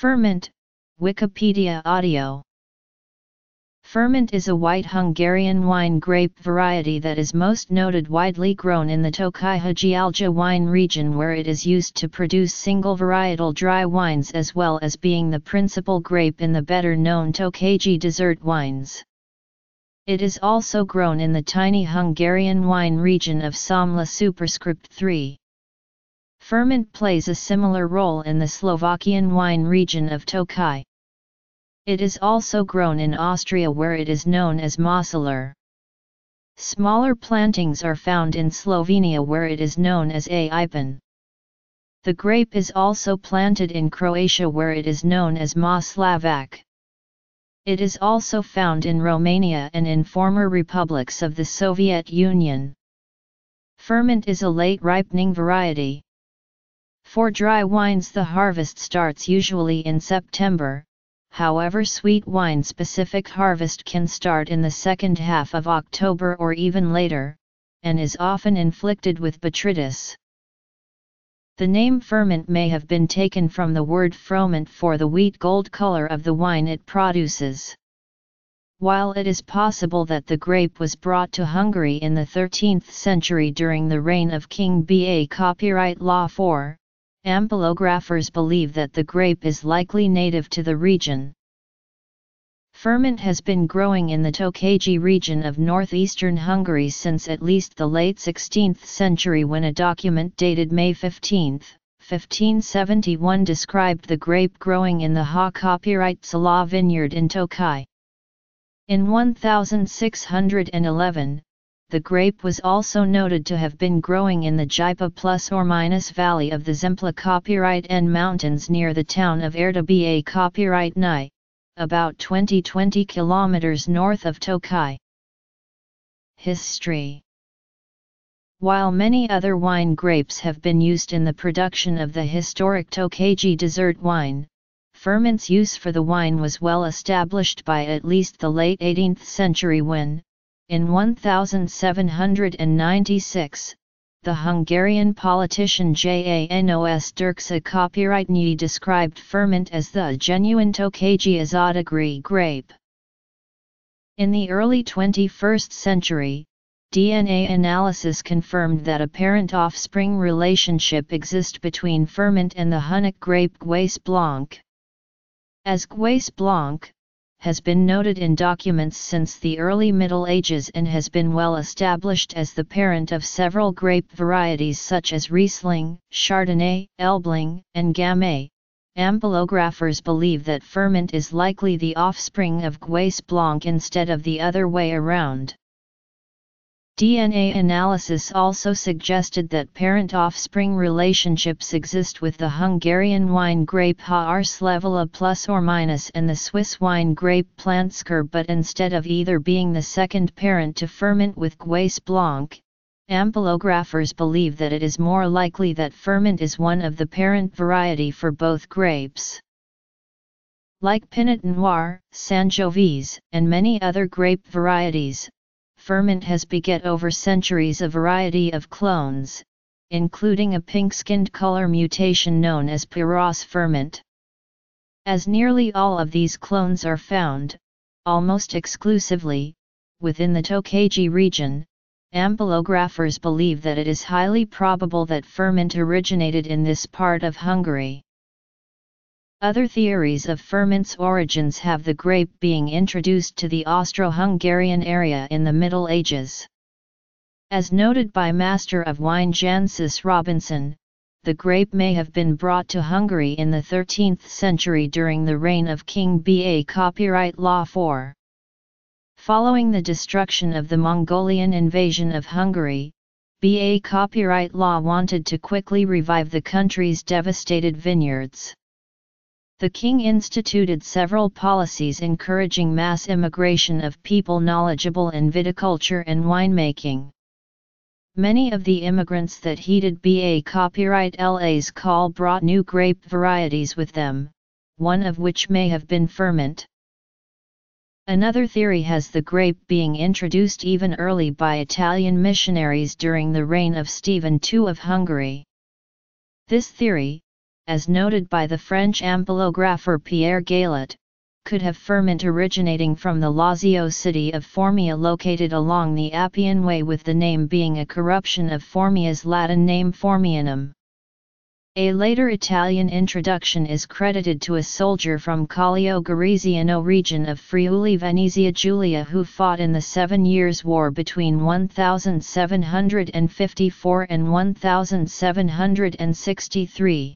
Furmint, Wikipedia Audio Furmint is a white Hungarian wine grape variety that is most noted widely grown in the Tokaj wine region where it is used to produce single varietal dry wines as well as being the principal grape in the better known Tokaji dessert wines. It is also grown in the tiny Hungarian wine region of Somla superscript 3. Furmint plays a similar role in the Slovakian wine region of Tokaj. It is also grown in Austria where it is known as Mosseler. Smaller plantings are found in Slovenia where it is known as A. Ipan. The grape is also planted in Croatia where it is known as Ma Slavak. It is also found in Romania and in former republics of the Soviet Union. Furmint is a late ripening variety. For dry wines the harvest starts usually in September, however sweet wine-specific harvest can start in the second half of October or even later, and is often inflicted with botrytis. The name Furmint may have been taken from the word froment for the wheat gold color of the wine it produces. While it is possible that the grape was brought to Hungary in the 13th century during the reign of King Ba Copyright Law 4, Ampelographers believe that the grape is likely native to the region. Furmint has been growing in the Tokaji region of northeastern Hungary since at least the late 16th century when a document dated May 15, 1571 described the grape growing in the Ha copyright Sala vineyard in Tokaj. In 1611, the grape was also noted to have been growing in the Jipa plus or minus valley of the Zempla copyright N mountains near the town of Erda copyright Ni, about 20-20 kilometers north of Tokaj. History While many other wine grapes have been used in the production of the historic Tokaji dessert wine, Furmint's use for the wine was well established by at least the late 18th century when, in 1796, the Hungarian politician Janos Dirksa Copyrightnyi described Furmint as the genuine Tokaji Azadagri grape. In the early 21st century, DNA analysis confirmed that a parent-offspring relationship exists between Furmint and the Hunnic grape Gouais Blanc. As Gouais Blanc, has been noted in documents since the early Middle Ages and has been well established as the parent of several grape varieties such as Riesling, Chardonnay, Elbling, and Gamay. Ampelographers believe that Furmint is likely the offspring of Gouais Blanc instead of the other way around. DNA analysis also suggested that parent-offspring relationships exist with the Hungarian wine grape Haarslevela plus or minus and the Swiss wine grape Plantscher but instead of either being the second parent to Furmint with Gouais Blanc, ampelographers believe that it is more likely that Furmint is one of the parent variety for both grapes. Like Pinot Noir, Sangiovese, and many other grape varieties, Furmint has beget over centuries a variety of clones, including a pink-skinned color mutation known as Piros Furmint. As nearly all of these clones are found, almost exclusively, within the Tokaji region, ampelographers believe that it is highly probable that Furmint originated in this part of Hungary. Other theories of Furmint's origins have the grape being introduced to the Austro-Hungarian area in the Middle Ages. As noted by Master of Wine Jancis Robinson, the grape may have been brought to Hungary in the 13th century during the reign of King Ba Copyright Law 4. Following the destruction of the Mongolian invasion of Hungary, Ba Copyright Law wanted to quickly revive the country's devastated vineyards the king instituted several policies encouraging mass immigration of people knowledgeable in viticulture and winemaking. Many of the immigrants that heeded BA copyright LA's call brought new grape varieties with them, one of which may have been Furmint. Another theory has the grape being introduced even early by Italian missionaries during the reign of Stephen II of Hungary. This theory, as noted by the French ampelographer Pierre Galet, could have Furmint originating from the Lazio city of Formia located along the Appian Way with the name being a corruption of Formia's Latin name Formianum. A later Italian introduction is credited to a soldier from Collio Goriziano region of Friuli Venezia Giulia who fought in the Seven Years' War between 1754 and 1763.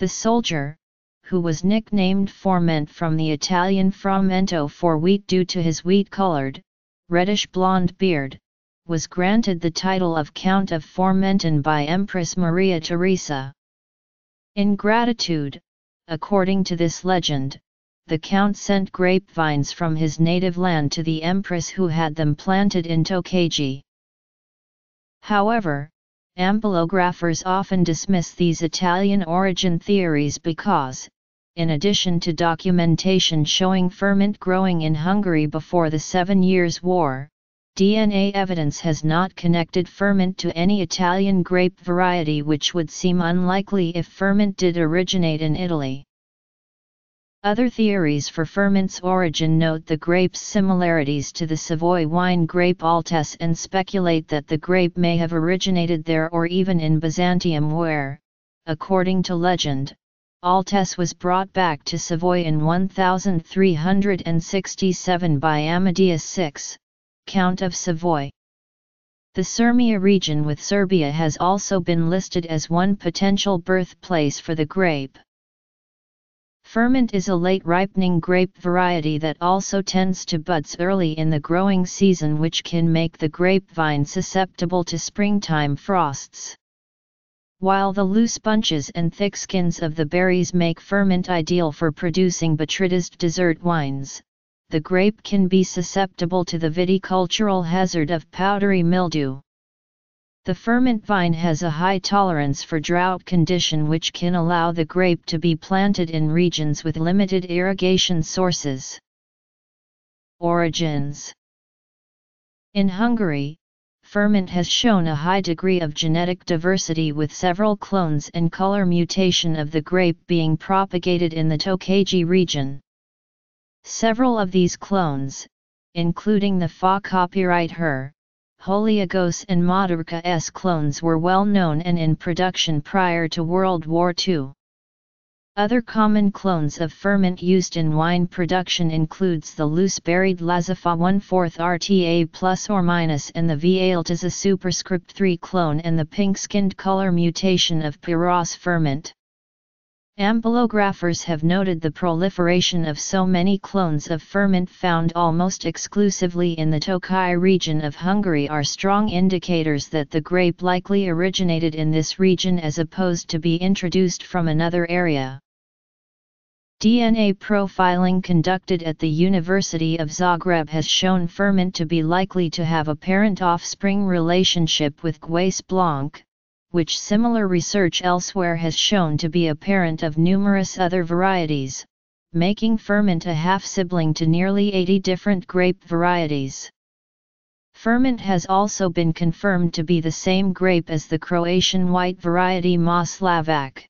The soldier, who was nicknamed Forment from the Italian frumento for wheat due to his wheat-colored, reddish-blonde beard, was granted the title of Count of Formentin by Empress Maria Theresa. In gratitude, according to this legend, the Count sent grapevines from his native land to the Empress who had them planted in Tokaji. However, ampelographers often dismiss these Italian origin theories because, in addition to documentation showing Furmint growing in Hungary before the Seven Years' War, DNA evidence has not connected Furmint to any Italian grape variety which would seem unlikely if Furmint did originate in Italy. Other theories for Furmint's origin note the grape's similarities to the Savoy wine grape Altesse and speculate that the grape may have originated there or even in Byzantium where, according to legend, Altesse was brought back to Savoy in 1367 by Amadeus VI, Count of Savoy. The Sirmia region with Serbia has also been listed as one potential birthplace for the grape. Furmint is a late ripening grape variety that also tends to buds early in the growing season which can make the grapevine susceptible to springtime frosts. While the loose bunches and thick skins of the berries make Furmint ideal for producing botrytized dessert wines, the grape can be susceptible to the viticultural hazard of powdery mildew. The Furmint vine has a high tolerance for drought condition which can allow the grape to be planted in regions with limited irrigation sources. Origins In Hungary, Furmint has shown a high degree of genetic diversity with several clones and color mutation of the grape being propagated in the Tokaji region. Several of these clones, including the Fa copyright Her, Holyagos and Modurka S clones were well known and in production prior to World War II. Other common clones of Furmint used in wine production includes the loose-berried Lazafa 1/4 RTA plus or minus and the V. a superscript 3 clone and the pink-skinned color mutation of Piros Furmint. Ampelographers have noted the proliferation of so many clones of Furmint found almost exclusively in the Tokaj region of Hungary are strong indicators that the grape likely originated in this region as opposed to be introduced from another area. DNA profiling conducted at the University of Zagreb has shown Furmint to be likely to have a parent-offspring relationship with Gouais Blanc, which similar research elsewhere has shown to be a parent of numerous other varieties, making Furmint a half-sibling to nearly 80 different grape varieties. Furmint has also been confirmed to be the same grape as the Croatian white variety Moslavac.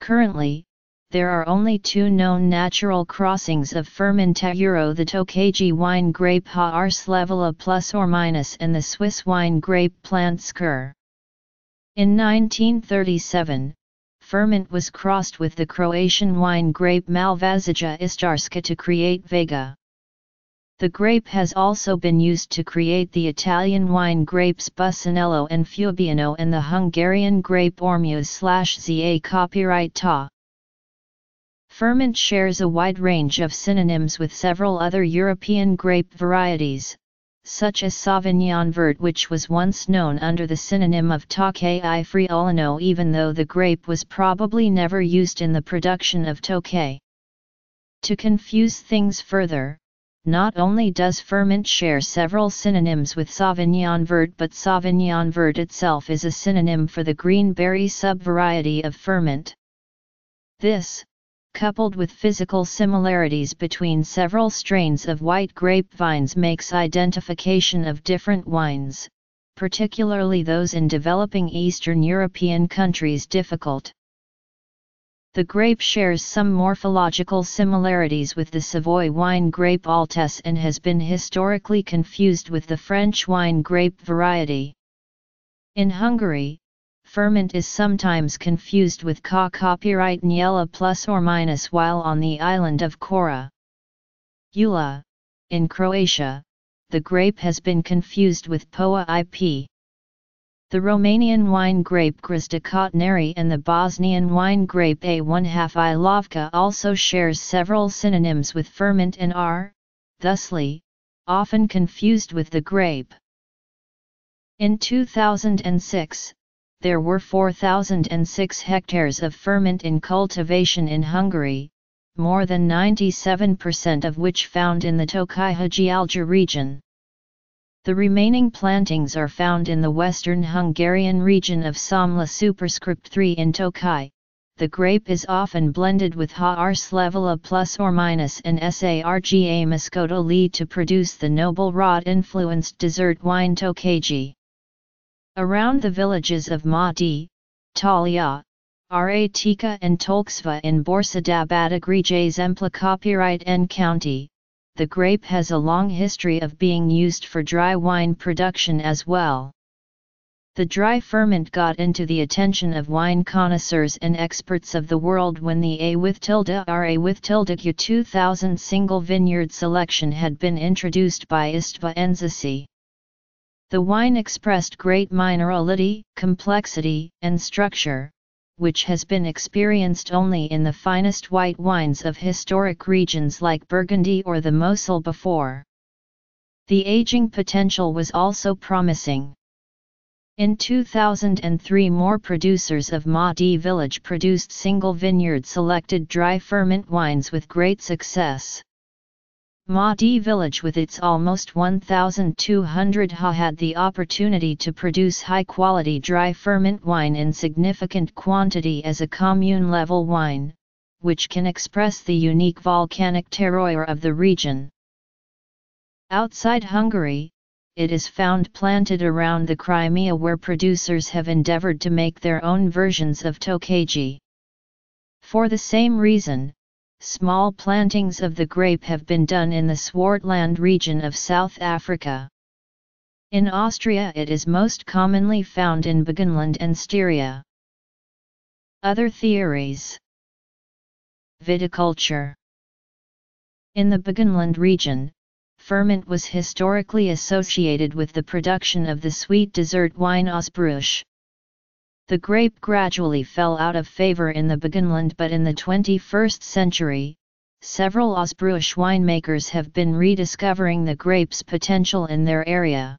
Currently, there are only two known natural crossings of Fermentauro the Tokaji wine grape Ha Ars plus or minus and the Swiss wine grape plant Skyr. In 1937, Furmint was crossed with the Croatian wine grape Malvasia Istarska to create Vega. The grape has also been used to create the Italian wine grapes Busanello and Fubiano and the Hungarian grape Ormuz-za copyright Ta. Furmint shares a wide range of synonyms with several other European grape varieties, such as Sauvignon Vert which was once known under the synonym of Tokay Friulano even though the grape was probably never used in the production of Tokay. To confuse things further, not only does Furmint share several synonyms with Sauvignon Vert but Sauvignon Vert itself is a synonym for the green berry subvariety of Furmint. This, coupled with physical similarities between several strains of white grapevines makes identification of different wines, particularly those in developing Eastern European countries difficult. The grape shares some morphological similarities with the Savoy wine grape Altesse and has been historically confused with the French wine grape variety. In Hungary, Furmint is sometimes confused with Ka copyright Niela plus or minus while on the island of Kora. Eula, in Croatia, the grape has been confused with Poa IP. The Romanian wine grape Cotnari and the Bosnian wine grape A1 half I Lovka also shares several synonyms with Furmint and are, thusly, often confused with the grape. In 2006, there were 4,006 hectares of Furmint in cultivation in Hungary, more than 97% of which found in the Tokaj-Hegyalja region. The remaining plantings are found in the western Hungarian region of Somla superscript 3 in Tokaj. The grape is often blended with Har Slevala plus or minus and Sarga Moscato lead to produce the noble rot influenced dessert wine Tokaji. Around the villages of Mahdi, Talia, Ratica and Tolksva in Borsodabad Agrije Zempla copyright N County, the grape has a long history of being used for dry wine production as well. The dry Furmint got into the attention of wine connoisseurs and experts of the world when the A with tilde RA with tilde Q 2000 single vineyard selection had been introduced by Istva Enzasi. The wine expressed great minerality, complexity, and structure, which has been experienced only in the finest white wines of historic regions like Burgundy or the Mosel before. The aging potential was also promising. In 2003 more producers of Mahdi village produced single vineyard selected dry Furmint wines with great success. Mahdi village with its almost 1,200 ha had the opportunity to produce high-quality dry Furmint wine in significant quantity as a commune-level wine, which can express the unique volcanic terroir of the region. Outside Hungary, it is found planted around the Crimea where producers have endeavored to make their own versions of Tokaji. For the same reason, Small plantings of the grape have been done in the Swartland region of South Africa. In Austria it is most commonly found in Burgenland and Styria. Other theories Viticulture In the Burgenland region, Furmint was historically associated with the production of the sweet dessert wine Ausbruch. The grape gradually fell out of favor in the Burgenland but in the 21st century, several Ausbruch winemakers have been rediscovering the grape's potential in their area.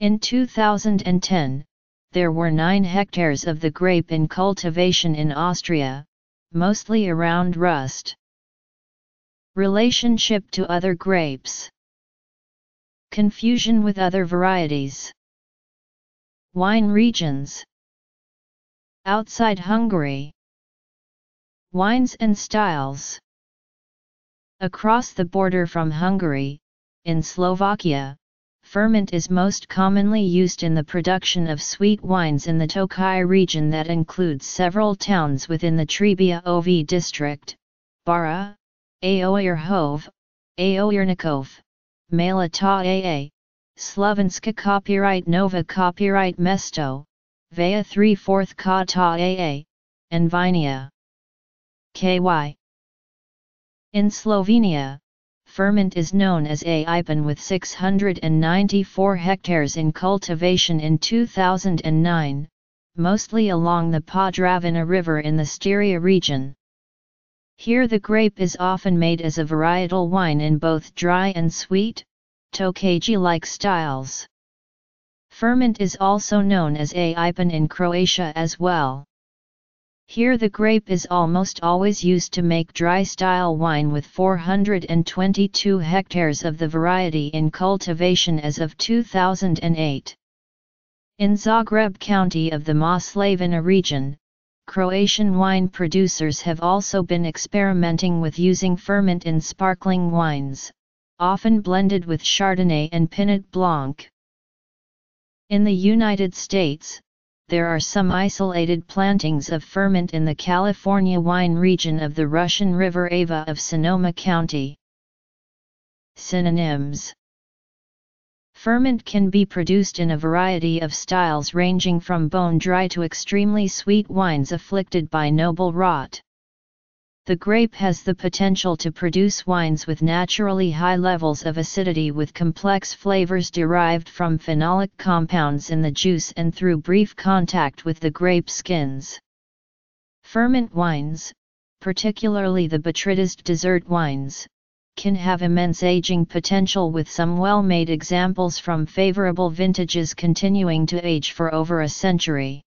In 2010, there were 9 hectares of the grape in cultivation in Austria, mostly around Rust. Relationship to other grapes Confusion with other varieties Wine regions Outside Hungary. Wines and styles. Across the border from Hungary, in Slovakia, Furmint is most commonly used in the production of sweet wines in the Tokaj region that includes several towns within the Trebia OV district, Bara, Aoirhove, Aoirnikov, Mala Ta Aa, Slovenska copyright Nova copyright Mesto, Vea 3 4th Ka Ta Aa, and Vinia. KY. In Slovenia, Furmint is known as A. Ipan with 694 hectares in cultivation in 2009, mostly along the Podravina River in the Styria region. Here the grape is often made as a varietal wine in both dry and sweet, Tokaji-like styles. Furmint is also known as A. Ipan in Croatia as well. Here the grape is almost always used to make dry-style wine with 422 hectares of the variety in cultivation as of 2008. In Zagreb County of the Moslavina region, Croatian wine producers have also been experimenting with using Furmint in sparkling wines, often blended with Chardonnay and Pinot Blanc. In the United States, there are some isolated plantings of Furmint in the California wine region of the Russian River Ava of Sonoma County. Synonyms Furmint can be produced in a variety of styles ranging from bone dry to extremely sweet wines afflicted by noble rot. The grape has the potential to produce wines with naturally high levels of acidity with complex flavors derived from phenolic compounds in the juice and through brief contact with the grape skins. Furmint wines, particularly the botrytized dessert wines, can have immense aging potential with some well-made examples from favorable vintages continuing to age for over a century.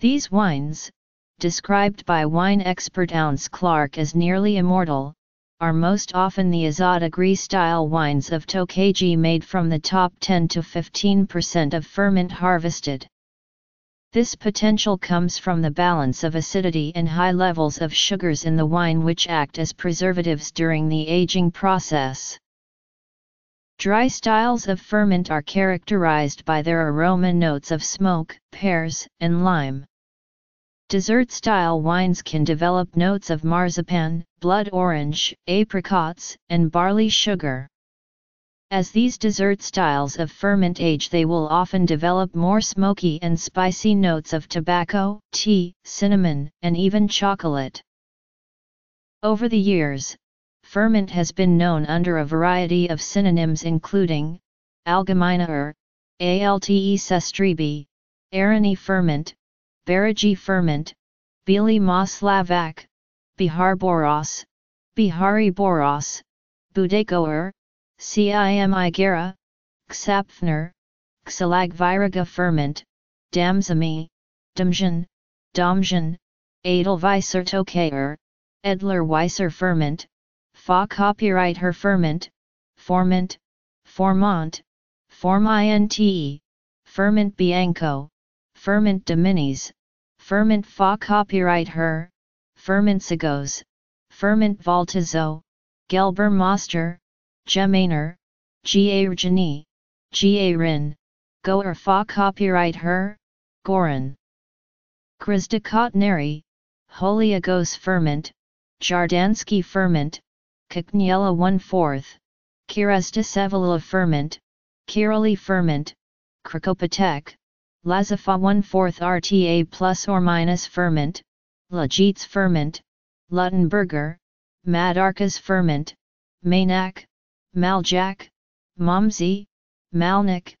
These wines, described by wine expert Oz Clarke as nearly immortal, are most often the Azada Gris style wines of Tokaji made from the top 10 to 15% of Furmint harvested. This potential comes from the balance of acidity and high levels of sugars in the wine which act as preservatives during the aging process. Dry styles of Furmint are characterized by their aroma notes of smoke, pears, and lime. Dessert-style wines can develop notes of marzipan, blood orange, apricots, and barley sugar. As these dessert styles of Furmint age they will often develop more smoky and spicy notes of tobacco, tea, cinnamon, and even chocolate. Over the years, Furmint has been known under a variety of synonyms including Algaminar, Alte Sestribi, Arani Furmint, Barigi Furmint, Bili Moslavak, Bihar Boros, Bihari Boros, Budakoer, Cimi Gara, Ksapfner, Xalagviraga Furmint, Damzami, Damjan, Domjan, Edelweiser Tokayer, Edler Weiser Furmint, Fa copyright her Furmint, Formant, Formant, Forminte, Furmint Bianco, Furmint Dominis, Furmint Fa copyright her, Furmint Sagos, Furmint Valtazo, Gelber Moster, Gemainer, Ga Rjani, Ga Rin, Goer Fa copyright her, Goran. Krista Kotneri, Holiagos Furmint, Jardansky Furmint, Kakniela 1 4th, Kiresta Sevala Furmint, Kirali Furmint, Krakopatek, Lazafa 1 4th RTA plus or minus Furmint, Lajits Furmint, Luttenberger, Madarkas Furmint, Maynak, Maljak, Momzi, Malnik,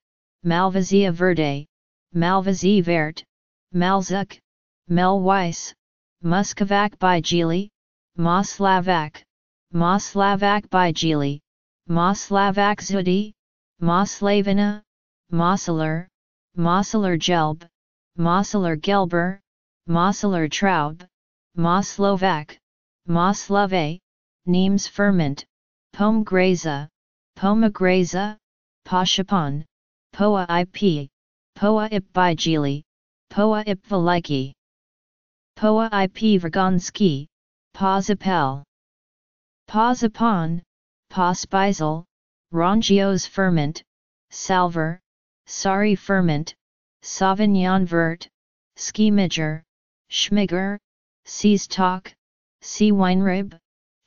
Malvazia Verde, Malvazi Vert, Malzuk, Melweiss, Muscovac by Gili, Moslavak, Moslavak by Gili, Moslavak Zudi, Moslavina, Mosseler, Mosseler Gelb, Mosseler Gelber, Mosseler Traub, Moslovak, Moslove, Nimes Furmint, Pom Graza, Poma Graza, Pashapan, Poa IP, Poa Ip Bijili, Poa Ip Veliki, Poa IP Vergonski, Pazapel, Pazapan, Paspizal, Rongios Furmint, Salver, Sari Furmint, Sauvignon Vert, Skimiger, Schmiger, Seestalk, Sea Weinrib,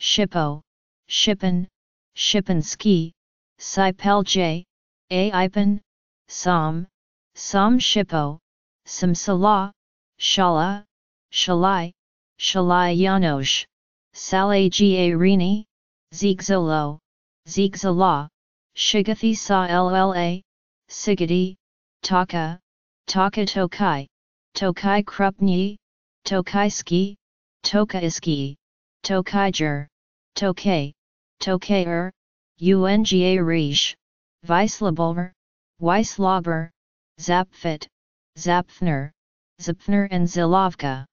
Shippo, Shippen, Shipinski, Sipelj, A. Ipan, Som, Som Shippo, Samsala, Shala, Shalai, Shalai Yanosh, Salay Ga Rini, Ziegzolo, Ziegzala, Shigathi Sa Lla, Sigati, Taka, Taka Tokai, Tokai Krupni, Tokaiski, Tokaiski, Tokaiger, Tokay, Tokayer, Unga Rish, Weislabor, Weislaber, Zapfit, Zapfner, Zapfner and Zilovka.